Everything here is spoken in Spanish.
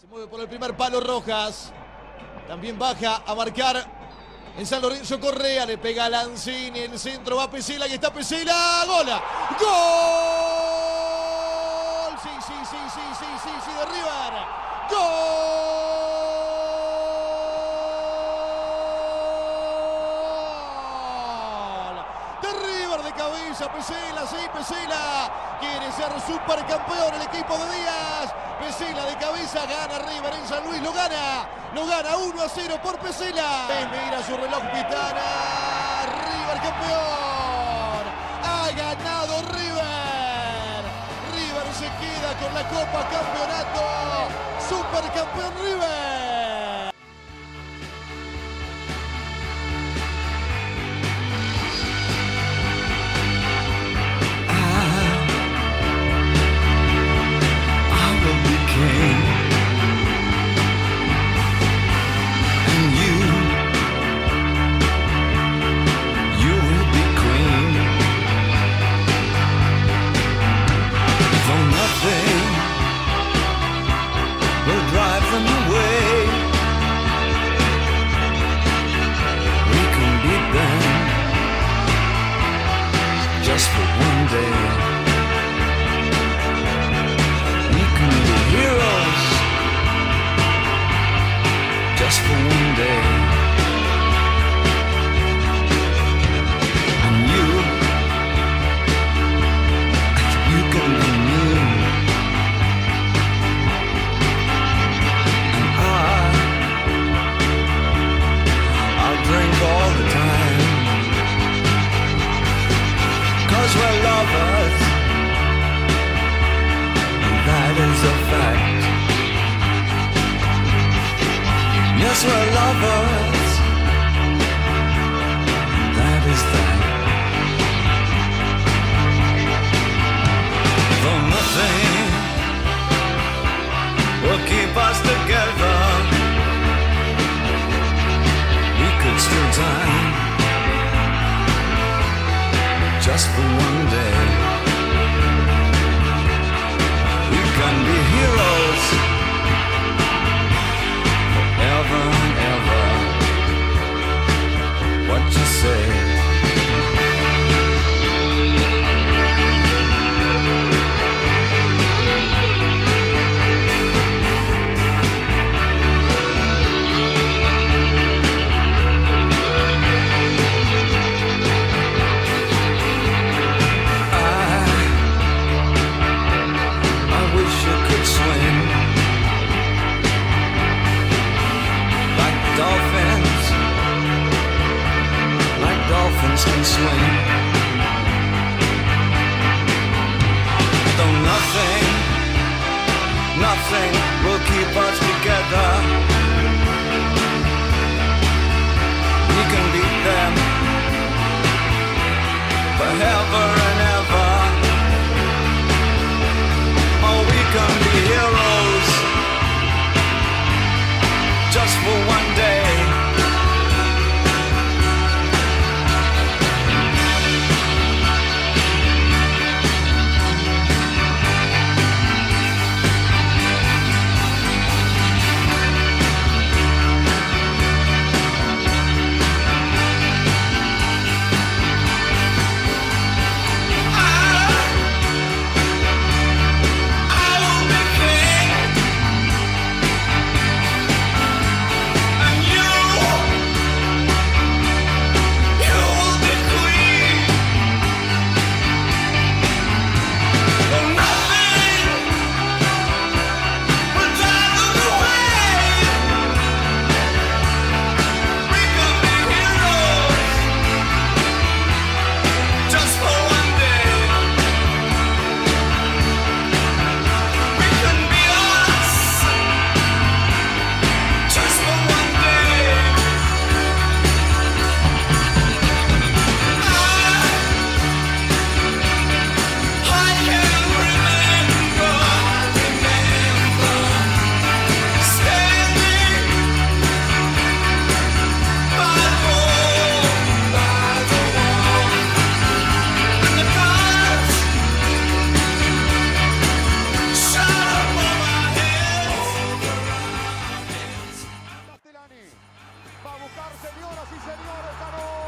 Se mueve por el primer palo Rojas. También baja a marcar en San Lorenzo Correa. Le pega a Lanzini. El centro va Pesela y está Pesela. ¡Gola! ¡Gol! Sí, sí, sí, sí, sí, sí, sí, de River. ¡Gol! De River cabeza. Pesela, sí, Pesela. Quiere ser supercampeón el equipo de Díaz. Pesela de cabeza gana River en San Luis. Lo gana. Lo gana 1 a 0 por Pesela. Mira su reloj pitana. River campeón. Ha ganado River. River se queda con la Copa Campeonato. Supercampeón River. We can beat them just for lovers. That is a fact. Yes, we're lovers. That is that. Though nothing will keep us together, we could still die never anotar, señoras y señores, ganó.